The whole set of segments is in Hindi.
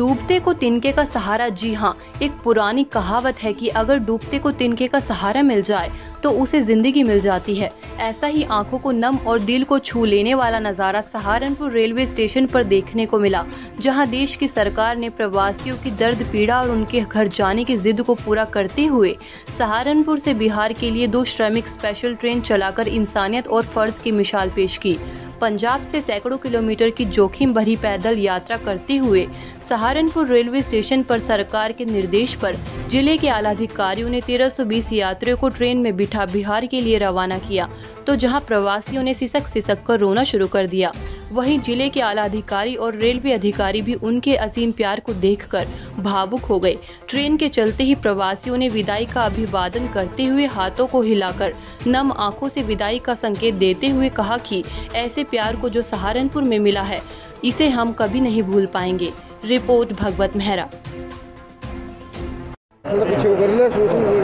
को तिनके का सहारा, जी हाँ एक पुरानी कहावत है कि अगर डूबते को तिनके का सहारा मिल जाए तो उसे ज़िंदगी मिल जाती है। ऐसा ही आँखों को नम और दिल को छू लेने वाला नज़ारा सहारनपुर रेलवे स्टेशन पर देखने को मिला, जहाँ देश की सरकार ने प्रवासियों की दर्द, पीड़ा और उनके घर जाने की जिद को पूरा करते हुए सहारनपुर से बिहार के लिए दो श्रमिक स्पेशल ट्रेन चलाकर इंसानियत और फ़र्ज़ की मिसाल पेश की। पंजाब से सैकड़ों किलोमीटर की जोखिम भरी पैदल यात्रा करते हुए सहारनपुर रेलवे स्टेशन पर सरकार के निर्देश पर ज़िले के आला अधिकारियों ने 1320 यात्रियों को ट्रेन में बिठा बिहार के लिए रवाना किया तो जहाँ प्रवासियों ने सिसक सिसक कर रोना शुरू कर दिया। वहीं ज़िले के आला अधिकारी और रेलवे अधिकारी भी उनके असीम प्यार को देखकर भावुक हो गए। ट्रेन के चलते ही प्रवासियों ने विदाई का अभिवादन करते हुए हाथों को हिलाकर नम आँखों से विदाई का संकेत देते हुए कहा कि ऐसे प्यार को जो सहारनपुर में मिला है, इसे हम कभी नहीं भूल पाएँगे। रिपोर्ट भगवत मेहरा।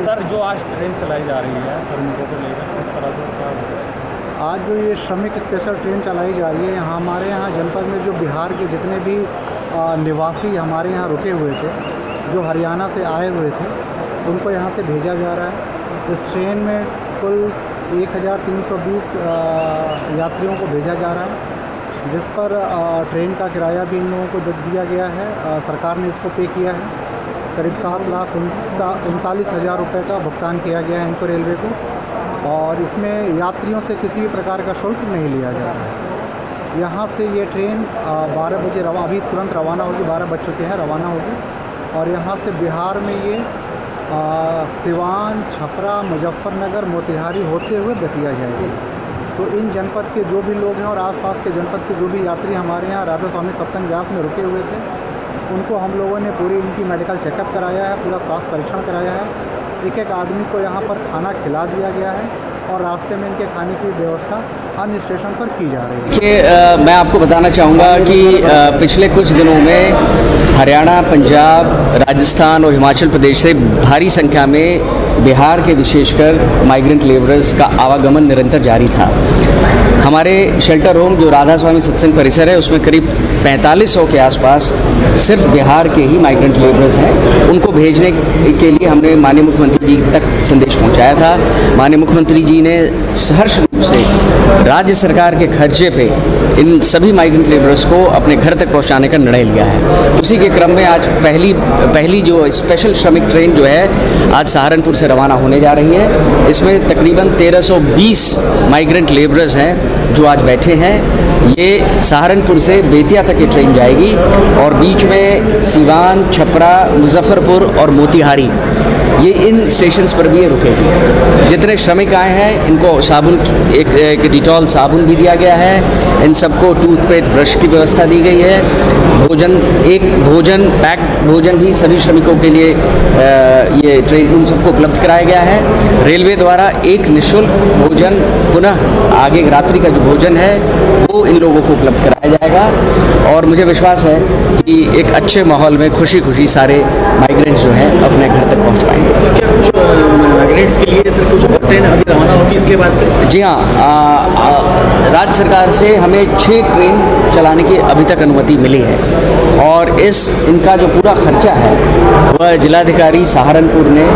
सर जो आज ट्रेन चलाई जा रही है श्रमिकों को लेकर किस तरह से क्या आज जो ये श्रमिक स्पेशल ट्रेन चलाई जा रही है यहाँ हमारे यहाँ जनपद में जो बिहार के जितने भी निवासी हमारे यहाँ रुके हुए थे जो हरियाणा से आए हुए थे उनको यहाँ से भेजा जा रहा है। इस ट्रेन में कुल 1320 आ, यात्रियों को भेजा जा रहा है। जिस पर ट्रेन का किराया भी इन लोगों को दे दिया गया है सरकार ने इसको पे किया है। करीब सात लाख उनतालीस हज़ार रुपये का भुगतान किया गया है इनको रेलवे को। और इसमें यात्रियों से किसी भी प्रकार का शुल्क नहीं लिया रहा है। यहाँ से ये ट्रेन बारह बजे रवा, अभी तुरंत रवाना होगी, बारह बज चुके हैं, रवाना होगी। और यहाँ से बिहार में ये सिवान, छपरा, मुजफ्फरनगर, मोतिहारी होते हुए दतिया जाएगी। तो इन जनपद के जो भी लोग हैं और आसपास के जनपद के जो भी यात्री हमारे यहाँ राधा स्वामी सत्संग व्यास में रुके हुए थे, उनको हम लोगों ने पूरी इनकी मेडिकल चेकअप कराया है, पूरा स्वास्थ्य परीक्षण कराया है। एक एक आदमी को यहाँ पर खाना खिला दिया गया है और रास्ते में इनके खाने की व्यवस्था अन्य स्टेशन पर की जा रही है। मैं आपको बताना चाहूँगा कि पिछले कुछ दिनों में हरियाणा, पंजाब, राजस्थान और हिमाचल प्रदेश से भारी संख्या में बिहार के विशेषकर माइग्रेंट लेबरर्स का आवागमन निरंतर जारी था। हमारे शेल्टर होम जो राधा स्वामी सत्संग परिसर है, उसमें करीब 4500 के आसपास सिर्फ़ बिहार के ही माइग्रेंट लेबरर्स हैं। उनको भेजने के लिए हमने माननीय मुख्यमंत्री जी तक संदेश पहुँचाया था। माननीय मुख्यमंत्री जी ने सहर्ष से राज्य सरकार के खर्चे पे इन सभी माइग्रेंट लेबरर्स को अपने घर तक पहुँचाने का निर्णय लिया है। उसी के क्रम में आज पहली पहली जो स्पेशल श्रमिक ट्रेन जो है, आज सहारनपुर से रवाना होने जा रही है। इसमें तकरीबन 1320 माइग्रेंट लेबरर्स हैं जो आज बैठे हैं। ये सहारनपुर से बेतिया तक ये ट्रेन जाएगी और बीच में सिवान, छपरा, मुजफ्फरपुर और मोतिहारी। ये इन स्टेशंस पर भी ये रुकेगी। जितने श्रमिक आए हैं इनको साबुन एक, एक डिटॉल साबुन भी दिया गया है। इन सबको टूथपेस्ट ब्रश की व्यवस्था दी गई है। भोजन एक भोजन पैक भोजन भी सभी श्रमिकों के लिए आ, ये ट्रेन उन सबको उपलब्ध कराया गया है। रेलवे द्वारा एक निःशुल्क भोजन पुनः आगे रात्रि का जो भोजन है वो इन लोगों को उपलब्ध कराया जाएगा। और मुझे विश्वास है कि एक अच्छे माहौल में खुशी खुशी सारे माइग्रेंट्स जो हैं अपने घर तक पहुँच पाएँगे। Isso aqui é com o João, né? Migrants के लिए सर, कुछ और ट्रेन अभी रवाना होगी इसके बाद से? जी हाँ राज्य सरकार से हमें छः ट्रेन चलाने की अभी तक अनुमति मिली है। और इस, इनका जो पूरा खर्चा है, वह जिलाधिकारी सहारनपुर ने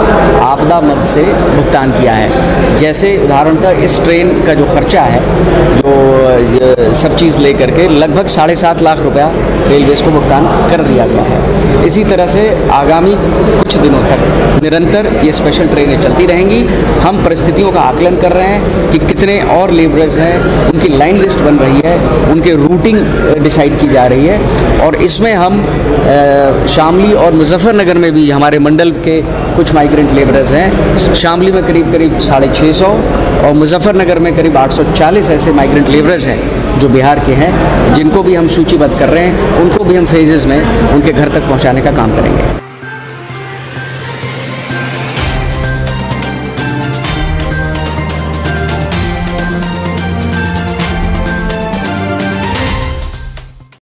आपदा मद से भुगतान किया है। जैसे उदाहरणतः इस ट्रेन का जो खर्चा है, जो सब चीज़ ले करके लगभग साढ़े सात लाख रुपया रेलवेज़ को भुगतान कर दिया गया है। इसी तरह से आगामी कुछ दिनों तक निरंतर ये स्पेशल ट्रेनें चलती रहेंगी। हम परिस्थितियों का आकलन कर रहे हैं कि कितने और लेबरर्स हैं, उनकी लाइन लिस्ट बन रही है, उनके रूटिंग डिसाइड की जा रही है। और इसमें हम शामली और मुजफ्फरनगर में भी हमारे मंडल के कुछ माइग्रेंट लेबरर्स हैं। शामली में करीब करीब साढ़े छः सौ और मुजफ्फरनगर में करीब 840 ऐसे माइग्रेंट लेबरर्स हैं जो बिहार के हैं, जिनको भी हम सूचीबद्ध कर रहे हैं, उनको भी हम फेजेज़ में उनके घर तक पहुँचाने का काम करेंगे।